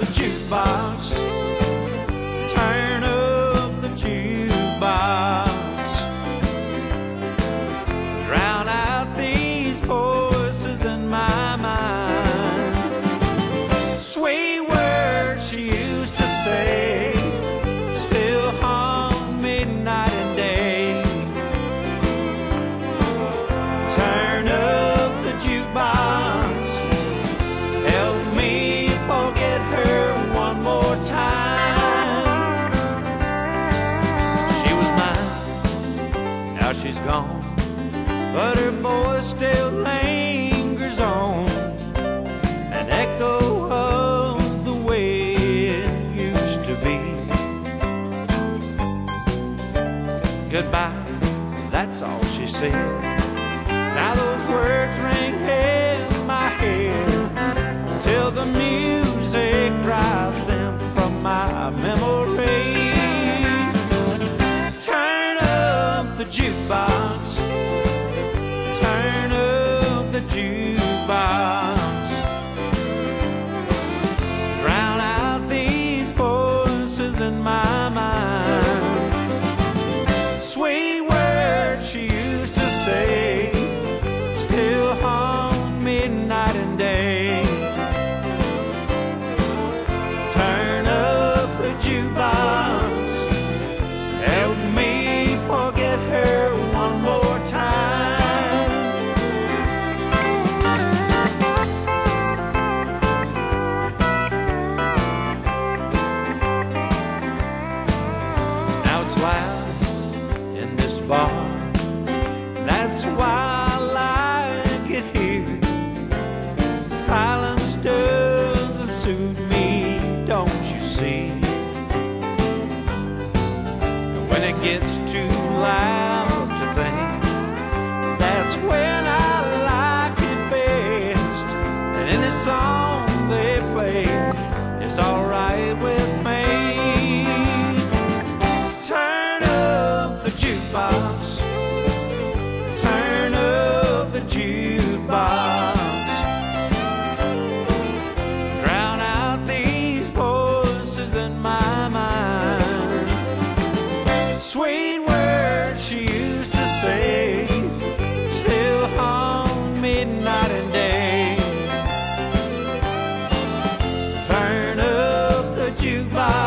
the jukebox. Turn up the jukebox. Drown out the Now she's gone, but her voice still lingers on, an echo of the way it used to be. Goodbye, that's all she said. Now those words ring jukebox. Turn up the jukebox. Drown out these voices in my mind. Sweet words she used to say still haunt me night and day. Turn up the jukebox. Suit me, don't you see? When it gets too loud goodbye.